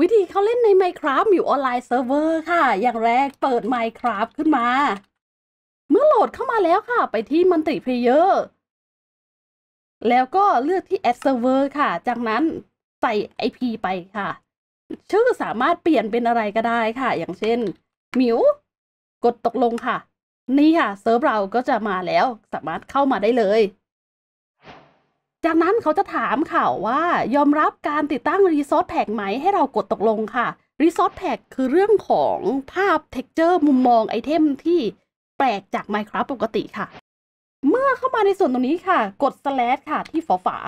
วิธีเข้าเล่นใน Minecraft มิวออนไลน์เซิร์ฟเวอร์ค่ะ อย่างแรกเปิด Minecraft ขึ้นมา เมื่อโหลดเข้ามาแล้วค่ะ ไปที่ Multiplayer แล้วก็เลือกที่ Add Server ค่ะ จากนั้นใส่ IP ไปค่ะ ชื่อสามารถเปลี่ยนเป็นอะไรก็ได้ค่ะ อย่างเช่นมิวกดตกลงค่ะ นี่ค่ะ serv เราก็จะมาแล้วสามารถเข้ามาได้เลย จากนั้นเขาจะถามค่ะว่ายอมรับการติดตั้ง Resource Pack ไหมให้เรากดตกลงค่ะ Resource Pack คือเรื่องของภาพ Texture มุมมองไอเทมที่แปลกจาก Minecraft ปกติค่ะ เมื่อเข้ามาในส่วนตรงนี้ค่ะ กด slash ค่ะที่ฝาฝา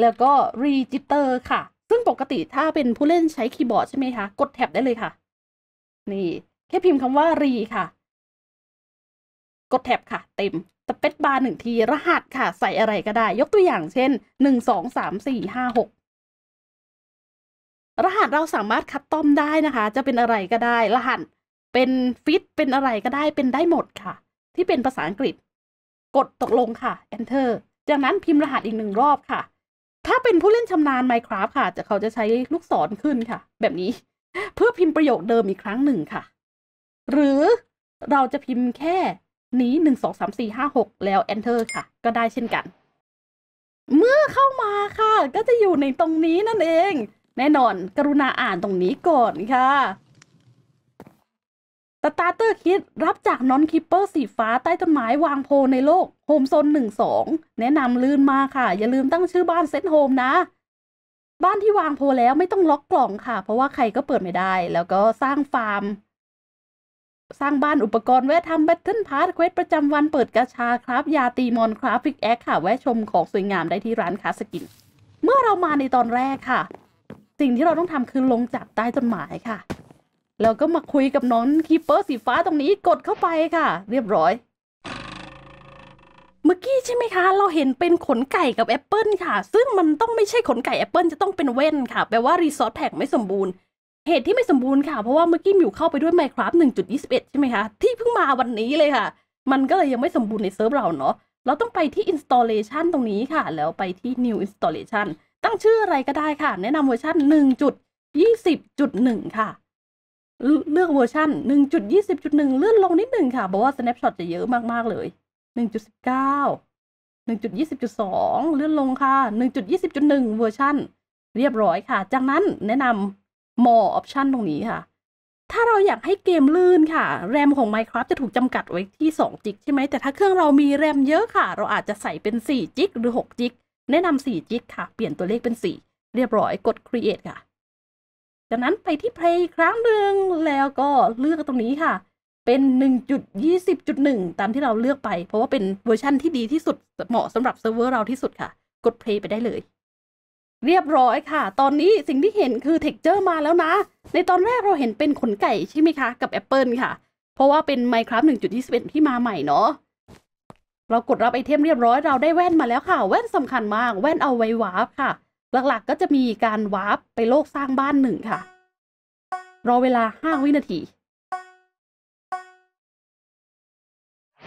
แล้วก็ register ค่ะ ซึ่งปกติถ้าเป็นผู้เล่นใช้คีย์บอร์ดใช่ไหมคะ กดแท็บได้เลยค่ะ นี่ แค่พิมพ์คำว่า re ค่ะ กดแท็บค่ะ เต็ม สเปซบาร์หนึ่งทีรหัสค่ะ ใส่อะไรก็ได้ ยกตัวอย่างเช่นหนึ่งสองสามสี่ห้าหกรหัสเราสามารถคัดต้อมได้นะคะ จะเป็นอะไรก็ได้ รหัสเป็นฟิตเป็นอะไรก็ได้เป็นได้หมดค่ะ ที่เป็นภาษาอังกฤษ กดตกลงค่ะ enter จากนั้นพิมพ์รหัสอีกหนึ่งรอบค่ะ ถ้าเป็นผู้เล่นชำนาญ Minecraft ค่ะ จะเขาจะใช้ลูกศรขึ้นค่ะ แบบนี้ เพื่อพิมพ์ประโยคเดิมอีกครั้งหนึ่งค่ะ หรือเราจะพิมพ์แค่ นี้หนึ่งสองสามสี่ห้าหกแล้ว enter ค่ะ ก็ได้เช่นกัน เมื่อเข้ามาค่ะ ก็จะอยู่ในตรงนี้นั่นเอง แน่นอนกรุณาอ่านตรงนี้ก่อนค่ะ Starter Kit รับจาก Non Keeper สีฟ้าใต้ต้นไม้วางโพในโลก Home Zone 1 2แนะนำลื่นมาค่ะ อย่าลืมตั้งชื่อบ้านเซตโฮมนะบ้านที่วางโพแล้วไม่ต้องล็อกกล่องค่ะ เพราะว่าใครก็เปิดไม่ได้ แล้วก็สร้างฟาร์ม สร้างบ้านอุปกรณ์แวะทำแบทเทิลพาร์ทเควสประจำวันเปิดกาชาครับ ยาตีมอนครับฟิกแอคค่ะ แวะชมของสวยงามได้ที่ร้านคาสกิน เมื่อเรามาในตอนแรกค่ะ สิ่งที่เราต้องทำคือลงจากใต้ต้นไม้ค่ะ แล้วก็มาคุยกับน้องคีเปอร์สีฟ้าตรงนี้กดเข้าไปค่ะ เรียบร้อย เมื่อกี้ใช่ไหมคะ เราเห็นเป็นขนไก่กับแอปเปิลค่ะ ซึ่งมันต้องไม่ใช่ขนไก่แอปเปิลจะต้องเป็นเว้นค่ะ แปลว่ารีซอสแพ็กไม่สมบูรณ์ เหตุที่ไม่สมบูรณ์ค่ะ เพราะว่าเมื่อกี้มิวเข้าไปด้วย Minecraft 1.21 ใช่ไหมคะ ที่เพิ่งมาวันนี้เลยค่ะ มันก็เลยยังไม่สมบูรณ์ใน serv เราเนาะเราต้องไปที่ installation ตรงนี้ค่ะ แล้วไปที่ new installation ตั้งชื่ออะไรก็ได้ค่ะ แนะนำเวอร์ชัน1.20.1 ค่ะ เลือกเวอร์ชัน1.20.1 เลื่อนลงนิดหนึ่งค่ะ เพราะว่า snapshot จะเยอะมาก ๆ เลย 1.19 1.20.2 เลื่อนลงค่ะ 1.20.1 เวอร์ชันเรียบร้อยค่ะ จากนั้นแนะนำ more option ตรงนี้ค่ะ ถ้าเราอยากให้เกมลื่นค่ะ แรมของ Minecraft จะถูกจำกัดไว้ที่ 2 จิกใช่ไหม แต่ถ้าเครื่องเรามีแรมเยอะค่ะ เราอาจจะใส่เป็น 4 จิกหรือ 6 จิก แนะนำ4จิกค่ะ เปลี่ยนตัวเลขเป็น 4 เรียบร้อย กด create ค่ะ จากนั้นไปที่ play ครั้งหนึ่งแล้วก็เลือกตรงนี้ค่ะ เป็น 1.20.1 ตามที่เราเลือกไป เพราะว่าเป็นเวอร์ชั่นที่ดีที่สุดเหมาะสำหรับเซิร์ฟเวอร์เราที่สุดค่ะ กด play ไปได้เลย เรียบร้อยค่ะ ตอนนี้สิ่งที่เห็นคือ texture มาแล้วนะ ในตอนแรกเราเห็นเป็นขนไก่ใช่ไหมคะ กับ แอปเปิลค่ะ เพราะว่าเป็น Minecraft 1.21 ที่มาใหม่เนาะ เรากดรับไอเทมเรียบร้อยเราได้แว่นมาแล้วค่ะ แว่นสำคัญมาก แว่นเอาไว้ warp ค่ะ หลักๆก็จะมีการ warp ไปโลกสร้างบ้านหนึ่งค่ะ รอเวลา 5 วินาที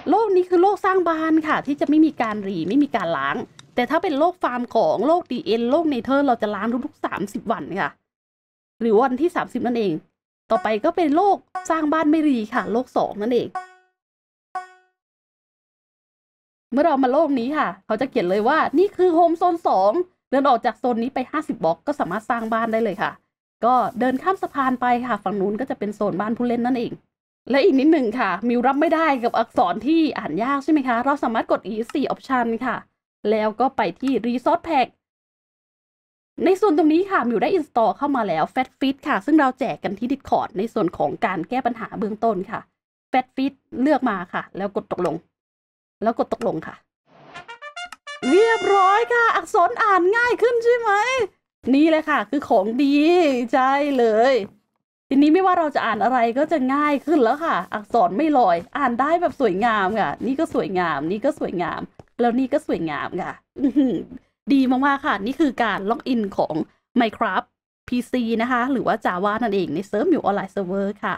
โลกนี้คือโลกสร้างบ้านค่ะ ที่จะไม่มีการ re ไม่มีการล้าง แต่ถ้าเป็นโลกฟาร์มของโลก The End โลก Nether เราจะล้างทุกๆ 30 วันค่ะ หรือวันที่ 30 นั่นเอง ต่อไปก็เป็นโลกสร้างบ้านไม่ re ค่ะโลกสองนั่นเอง เมื่อเรามาโลกนี้ค่ะ เขาจะเขียนเลยว่านี่คือ home zone สองเดินออกจากโซนนี้ไป 50 บล็อกก็สามารถสร้างบ้านได้เลยค่ะ ก็เดินข้ามสะพานไปค่ะ ฝั่งนู้นก็จะเป็นโซนบ้านผู้เล่นนั่นเอง และอีกนิดหนึ่งค่ะ มิวรับไม่ได้กับอักษรที่อ่านยากใช่ไหมคะ เราสามารถกดอีสี่ออปชันค่ะ แล้วก็ไปที่ Resource Pack ในส่วนตรงนี้ค่ะมิวได้ install เข้ามาแล้ว Fat Fit ค่ะ ซึ่งเราแจกกันที่ Discord ในส่วนของการแก้ปัญหาเบื้องต้นค่ะ Fat Fit เลือกมาค่ะ แล้วกดตกลง แล้วกดตกลงค่ะ เรียบร้อยค่ะ อักษรอ่านง่ายขึ้นใช่ไหม นี่เลยค่ะ คือของดีใช่เลย ทีนี้ไม่ว่าเราจะอ่านอะไรก็จะง่ายขึ้นแล้วค่ะ อักษรไม่ลอย อ่านได้แบบสวยงามค่ะ นี่ก็สวยงาม นี่ก็สวยงาม แล้วนี่ก็สวยงามค่ะดีมากๆค่ะ นี่คือการ login ของ Minecraft PC นะคะ หรือว่า Java นั่นเองใน serv มิวออนไลน์เซิร์ฟเวอร์ค่ะ